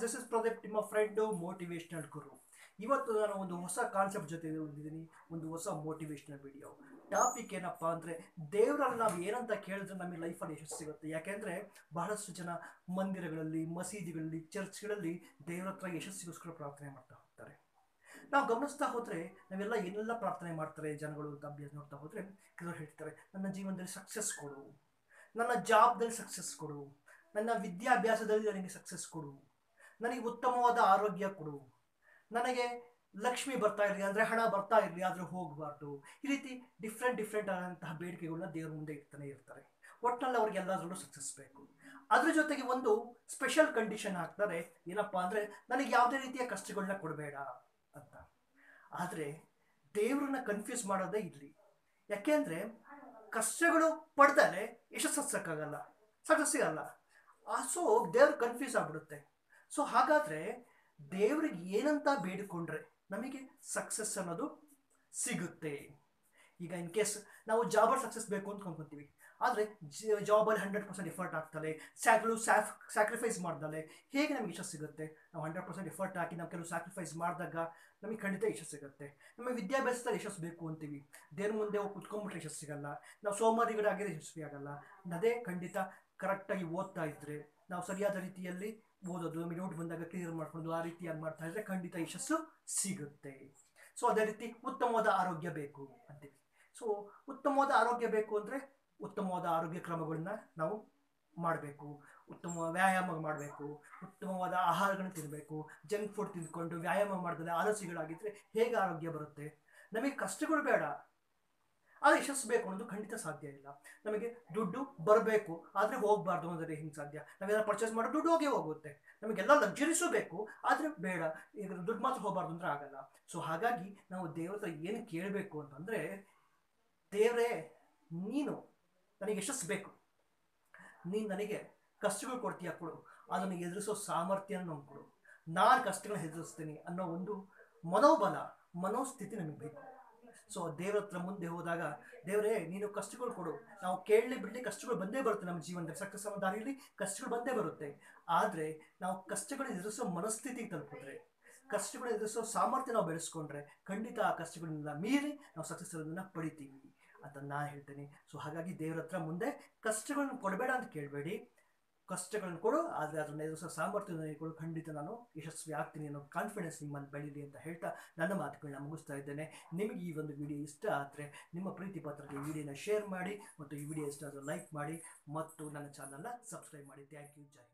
This is Pradeep ನಿಮ್ಮ friend motivational ಗುರು ಇವತ್ತು ನಾನು ಒಂದು ಹೊಸ ಕಾನ್ಸೆಪ್ಟ್ ಜೊತೆ ಬಂದಿದ್ದೀನಿ. ಒಂದು ಹೊಸ ಮೋಟಿವೇಶ್ನಲ್ ವಿಡಿಯೋ ಟಾಪಿಕ್ ಏನಪ್ಪ ಅಂದರೆ ದೇವರಲ್ಲಿ ನಾವು ಏನಂತ ಕೇಳಿದ್ರೆ ನಮಗೆ ಲೈಫಲ್ಲಿ ಯಶಸ್ಸು ಸಿಗುತ್ತೆ. ಯಾಕೆಂದರೆ, ಬಹಳಷ್ಟು ಜನ ಮಂದಿರಗಳಲ್ಲಿ, ಮಸೀದಿಗಳಲ್ಲಿ, ಚರ್ಚ್ಗಳಲ್ಲಿ ದೇವರ ಹತ್ರ ಯಶಸ್ಸಿಗೋಸ್ಕರ ಪ್ರಾರ್ಥನೆ ಮಾಡ್ತಾ ಹೋಗ್ತಾರೆ. ನಾವು ಗಮನಿಸ್ತಾ ಹೋದರೆ, ನಾವೆಲ್ಲ ಏನೆಲ್ಲ ಪ್ರಾರ್ಥನೆ ಮಾಡ್ತಾರೆ ಜನಗಳು ಅಂತ ಅಭ್ಯಾಸ ನೋಡ್ತಾ ಹೋದರೆ, ಕೆಲವರು ಹೇಳ್ತಾರೆ, ನನ್ನ ಜೀವನದಲ್ಲಿ ಸಕ್ಸಸ್ ಕೊಡು. ನನ್ನ ಜಾಬ್ದಲ್ಲಿ ಸಕ್ಸಸ್ ಕೊಡು. ನನ್ನ ವಿದ್ಯಾಭ್ಯಾಸದಲ್ಲಿ ನನಗೆ ಸಕ್ಸಸ್ ಕೊಡು. ನನಗೆ ಉತ್ತಮವಾದ ಆರೋಗ್ಯ ಕೊಡು. ನನಗೆ ಲಕ್ಷ್ಮಿ ಬರ್ತಾ ಇರಲಿ, ಅಂದರೆ ಹಣ ಬರ್ತಾ ಇರಲಿ, ಆದರೆ ಹೋಗಬಾರ್ದು. ಈ ರೀತಿ ಡಿಫ್ರೆಂಟ್ ಡಿಫ್ರೆಂಟ್ ಆದಂತಹ ಬೇಡಿಕೆಗಳನ್ನ ದೇವ್ರ ಮುಂದೆ ಇಡ್ತಾನೆ ಇರ್ತಾರೆ. ಒಟ್ಟಿನಲ್ಲಿ ಅವ್ರಿಗೆ ಎಲ್ಲದರಲ್ಲೂ ಸಕ್ಸಸ್ ಬೇಕು. ಅದ್ರ ಜೊತೆಗೆ ಒಂದು ಸ್ಪೆಷಲ್ ಕಂಡೀಷನ್ ಹಾಕ್ತಾರೆ, ಏನಪ್ಪ ಅಂದರೆ ನನಗೆ ಯಾವುದೇ ರೀತಿಯ ಕಷ್ಟಗಳನ್ನ ಕೊಡಬೇಡ ಅಂತ. ಆದರೆ ದೇವ್ರನ್ನ ಕನ್ಫ್ಯೂಸ್ ಮಾಡೋದೇ ಇಲ್ಲಿ ಯಾಕೆಂದರೆ ಕಷ್ಟಗಳು ಪಡೆದರೆ ಯಶಸ್ಸು ಹಚ್ಚಕ್ಕಾಗಲ್ಲ ಸಕ್ಸಸ್ ಸಿಗಲ್ಲ ಸೊ ದೇವ್ರು ಕನ್ಫ್ಯೂಸ್ ಆಗ್ಬಿಡುತ್ತೆ. ಸೊ ಹಾಗಾದರೆ ದೇವ್ರಿಗೆ ಏನಂತ ಬೇಡಿಕೊಂಡ್ರೆ ನಮಗೆ ಸಕ್ಸಸ್ ಅನ್ನೋದು ಸಿಗುತ್ತೆ. ಈಗ ಇನ್ ಕೇಸ್ ನಾವು ಜಾಬಲ್ಲಿ ಸಕ್ಸಸ್ ಬೇಕು ಅಂತ ಕೊಂಡ್ಕೊತೀವಿ ಆದರೆ ಜಾಬಲ್ಲಿ ಹಂಡ್ರೆಡ್ ಪರ್ಸೆಂಟ್ ಎಫರ್ಟ್ ಆಗ್ತದೆ. ಸ್ಯಾಕ್ಲು ಸ್ಯಾಫ್ ಸ್ಯಾಕ್ರಿಫೈಸ್ ಮಾಡ್ದಲೆ ಹೇಗೆ ನಮಗೆ ಯಶಸ್ಸು ಸಿಗುತ್ತೆ? ನಾವು ಹಂಡ್ರೆಡ್ ಪರ್ಸೆಂಟ್ ಎಫರ್ಟ್ ಹಾಕಿ ನಾವು ಕೆಲವು ಸ್ಯಾಕ್ರಿಫೈಸ್ ಮಾಡಿದಾಗ ನಮಗೆ ಖಂಡಿತ ಯಶಸ್ಸು ಸಿಗುತ್ತೆ. ನಮಗೆ ವಿದ್ಯಾಭ್ಯಾಸದಲ್ಲಿ ಯಶಸ್ಸು ಬೇಕು ಅಂತೀವಿ. ದೇವ್ರ ಮುಂದೆ ಹೋಗಿ ಕುತ್ಕೊಂಡ್ಬಿಟ್ರೆ ಯಶಸ್ಸು ಸಿಗಲ್ಲ. ನಾವು ಸೋಮಾರಿಗಳಾಗಿದ್ರೆ ಯಶಸ್ವಿ ಆಗಲ್ಲ ಅದೇ ಖಂಡಿತ ಕರೆಕ್ಟಾಗಿ ಓದ್ತಾ ಇದ್ದರೆ ನಾವು ಸರಿಯಾದ ರೀತಿಯಲ್ಲಿ ಓದೋದು ನಮಗೆ ನೋಟ್ ಬಂದಾಗ ಕ್ಲಿಯರ್ ಮಾಡ್ಕೊಂಡು ಆ ರೀತಿಯಾಗಿ ಮಾಡ್ತಾ ಇದ್ರೆ ಖಂಡಿತ ಯಶಸ್ಸು ಸಿಗುತ್ತೆ. ಸೊ ಅದೇ ರೀತಿ ಉತ್ತಮವಾದ ಆರೋಗ್ಯ ಬೇಕು ಅಂತೀವಿ. ಸೊ ಉತ್ತಮವಾದ ಆರೋಗ್ಯ ಬೇಕು ಅಂದರೆ ಉತ್ತಮವಾದ ಆರೋಗ್ಯ ಕ್ರಮಗಳನ್ನ ನಾವು ಮಾಡಬೇಕು. ಉತ್ತಮ ವ್ಯಾಯಾಮ ಮಾಡಬೇಕು. ಉತ್ತಮವಾದ ಆಹಾರಗಳನ್ನು ತಿನ್ನಬೇಕು ಜಂಕ್ ಫುಡ್ ತಿಂದ್ಕೊಂಡು ವ್ಯಾಯಾಮ ಮಾಡಿದ್ರೆ ಆಲಸಿಗಳಾಗಿದ್ದರೆ ಹೇಗೆ ಆರೋಗ್ಯ ಬರುತ್ತೆ? ನಮಗೆ ಕಷ್ಟಗಳು ಬೇಡ. ಆದರೆ ಯಶಸ್ಸು ಬೇಕು ಅನ್ನೋದು ಖಂಡಿತ ಸಾಧ್ಯ ಇಲ್ಲ. ನಮಗೆ ದುಡ್ಡು ಬರಬೇಕು, ಆದರೆ ಹೋಗಬಾರ್ದು ಅಂದರೆ ಹಿಂಗೆ ಸಾಧ್ಯ ನಾವೆಲ್ಲ ಪರ್ಚೇಸ್ ಮಾಡೋ ದುಡ್ಡು ಹೋಗಿ ಹೋಗುತ್ತೆ. ನಮಗೆಲ್ಲ ಲಕ್ಸುರೀಸು ಬೇಕು, ಆದರೆ ಬೇಡ. ಈಗ ದುಡ್ಡು ಮಾತ್ರ ಹೋಗಬಾರ್ದು ಅಂದರೆ ಆಗಲ್ಲ. ಸೊ ಹಾಗಾಗಿ ನಾವು ದೇವ್ರ ಏನು ಕೇಳಬೇಕು ಅಂತಂದರೆ, ದೇವರೇ, ನೀನು ನನಗೆ ಯಶಸ್ಸು ಬೇಕು. ನೀನು ನನಗೆ ಕಷ್ಟಗಳು ಕೊಡ್ತೀಯ ಕೊಡು. ಅದನ್ನು ಎದುರಿಸೋ ಸಾಮರ್ಥ್ಯ ನಮ್ಗೆ ಕೊಡು. ನಾನು ಕಷ್ಟಗಳನ್ನ ಎದುರಿಸ್ತೀನಿ ಅನ್ನೋ ಒಂದು ಮನೋಬಲ, ಮನೋಸ್ಥಿತಿ ನಮಗೆ ಬೇಕು. ಸೊ ದೇವ್ರ ಹತ್ರ ಮುಂದೆ ಹೋದಾಗ, ದೇವರೇ, ನೀನು ಕಷ್ಟಗಳು ಕೊಡು. ನಾವು ಕೇಳಲಿ ಬಿಡಲಿ ಕಷ್ಟಗಳು ಬಂದೇ ಬರುತ್ತೆ ನಮ್ಮ ಜೀವನದಲ್ಲಿ. ಅನ್ನೋ ದಾರಿಯಲ್ಲಿ ಕಷ್ಟಗಳು ಬಂದೇ ಬರುತ್ತೆ. ಆದರೆ, ನಾವು ಕಷ್ಟಗಳು ಎದುರಿಸೋ ಮನಸ್ಥಿತಿಗೆ ತಲುಪಿದ್ರೆ ಕಷ್ಟಗಳು ಎದುರಿಸೋ ಸಾಮರ್ಥ್ಯ ನಾವು ಬೆಳೆಸ್ಕೊಂಡ್ರೆ, ಖಂಡಿತ ಆ ಕಷ್ಟಗಳನ್ನೆಲ್ಲ ಮೀರಿ ನಾವು ಸಕ್ಸಸ್ ಅನ್ನೋದನ್ನ ಪಡಿತೀವಿ ಅಂತ ನಾನು ಹೇಳ್ತೇನೆ. ಸೊ ಹಾಗಾಗಿ ದೇವ್ರ ಹತ್ರ ಮುಂದೆ ಕಷ್ಟಗಳನ್ನು ಕೊಡಬೇಡ ಅಂತ ಕೇಳಬೇಡಿ. ಕಷ್ಟಗಳನ್ನು ಕೊಡು, ಆದರೆ ಅದನ್ನು ಎದುರಿಸೋ ಸಾಮರ್ಥ್ಯ ನನಗೆ ಕೊಡು. ಖಂಡಿತ ನಾನು ಯಶಸ್ವಿ ಆಗ್ತೀನಿ ಅನ್ನೋ ಕಾನ್ಫಿಡೆನ್ಸ್ ನಿಮ್ಮಲ್ಲಿ ಬೆಳೀಲಿ ಅಂತ ಹೇಳ್ತಾ ನನ್ನ ಮಾತುಗಳನ್ನ ಮುಗಿಸ್ತಾ ಇದ್ದೇನೆ. ನಿಮಗೆ ಈ ಒಂದು ವಿಡಿಯೋ ಇಷ್ಟ ಆದರೆ ನಿಮ್ಮ ಪ್ರೀತಿ ಪಾತ್ರಕ್ಕೆ ವಿಡಿಯೋನ ಶೇರ್ ಮಾಡಿ, ಮತ್ತು ಈ ವಿಡಿಯೋ ಇಷ್ಟ ಆದರೆ ಲೈಕ್ ಮಾಡಿ, ಮತ್ತು ನನ್ನ ಚಾನಲ್ನ ಸಬ್ಸ್ಕ್ರೈಬ್ ಮಾಡಿ. Thank you Jai